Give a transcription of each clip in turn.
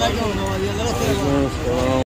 like it.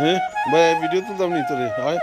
হ্যাঁ ভাই video তুলতাম নি তোরে হয়